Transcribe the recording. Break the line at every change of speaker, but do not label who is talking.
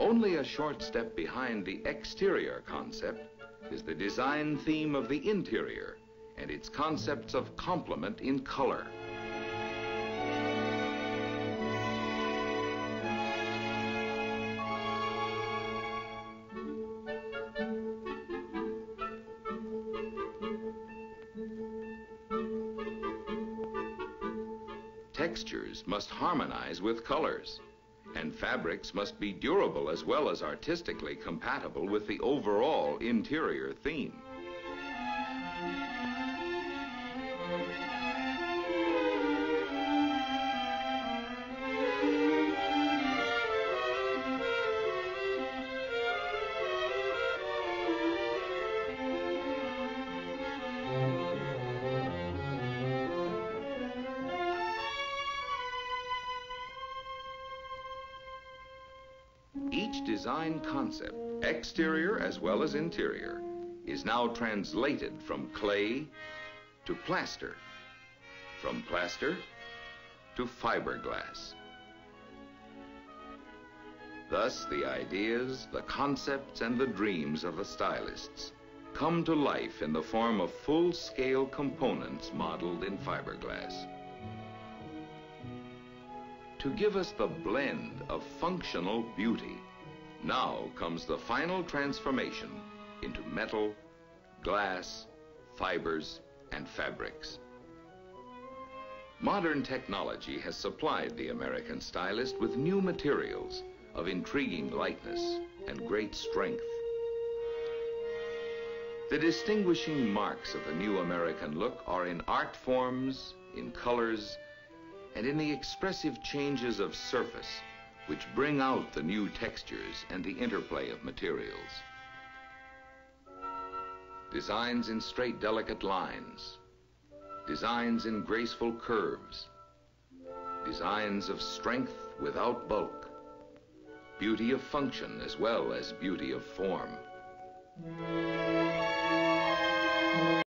Only a short step behind the exterior concept is the design theme of the interior and its concepts of complement in color. Textures must harmonize with colors, and fabrics must be durable as well as artistically compatible with the overall interior theme. Each design concept, exterior as well as interior, is now translated from clay to plaster, from plaster to fiberglass. Thus, the ideas, the concepts, and the dreams of the stylists come to life in the form of full-scale components modeled in fiberglass to give us the blend of functional beauty. Now comes the final transformation into metal, glass, fibers, and fabrics. Modern technology has supplied the American stylist with new materials of intriguing lightness and great strength. The distinguishing marks of the new American look are in art forms, in colors, and in the expressive changes of surface which bring out the new textures and the interplay of materials. Designs in straight, delicate lines. Designs in graceful curves. Designs of strength without bulk. Beauty of function as well as beauty of form.